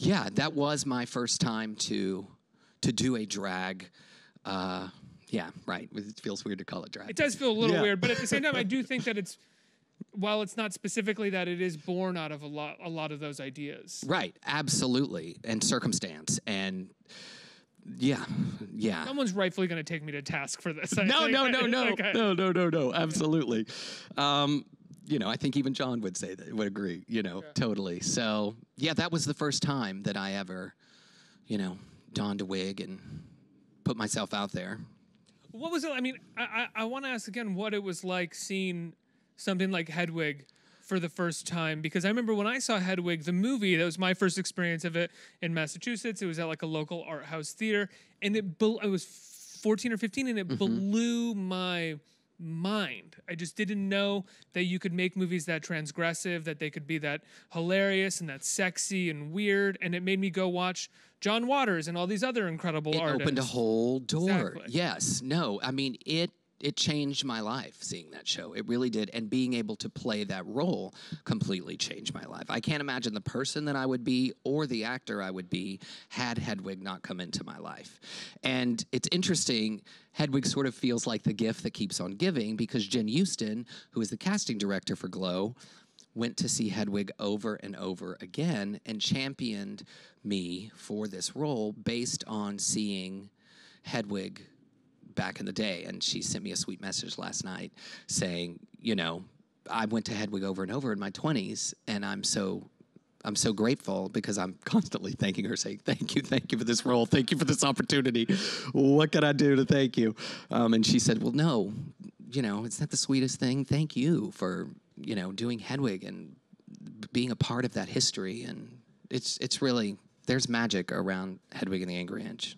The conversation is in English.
yeah, that was my first time to to do a drag. Uh, yeah, right. It feels weird to call it drag. It does feel a little Yeah. weird, but at the same time, I do think that it's while it's not specifically that, it is born out of a lot a lot of those ideas. Right, absolutely, and circumstance, and yeah, yeah. Someone's rightfully going to take me to task for this. I No, think. no, no, no, Okay. no, no, no, no, absolutely. Um, you know, I think even John would say that, would agree. You know, totally. So yeah, that was the first time that I ever, you know, donned a wig and put myself out there. What was it? I mean, I I, I want to ask again what it was like seeing something like Hedwig for the first time because I remember when I saw Hedwig the movie that was my first experience of it in Massachusetts. It was at like a local art house theater, and it bel- I was fourteen or fifteen, and it mm-hmm. blew my mind. I just didn't know that you could make movies that transgressive, that they could be that hilarious and that sexy and weird, and it made me go watch John Waters and all these other incredible It artists. opened a whole door. Exactly. Yes. No. I mean, it it changed my life seeing that show. It really did. And being able to play that role completely changed my life. I can't imagine the person that I would be or the actor I would be had Hedwig not come into my life. And it's interesting, Hedwig sort of feels like the gift that keeps on giving because Jen Euston, who is the casting director for Glow, went to see Hedwig over and over again and championed me for this role based on seeing Hedwig back in the day. And she sent me a sweet message last night saying, you know, I went to Hedwig over and over in my 20s, and I'm so. I'm so grateful because I'm constantly thanking her, saying, Thank you, thank you for this role, thank you for this opportunity. What can I do to thank you? Um, and she said, Well, no, you know, it's not the sweetest thing. Thank you for, you know, doing Hedwig and being a part of that history. And it's, it's really, there's magic around Hedwig and the Angry Inch.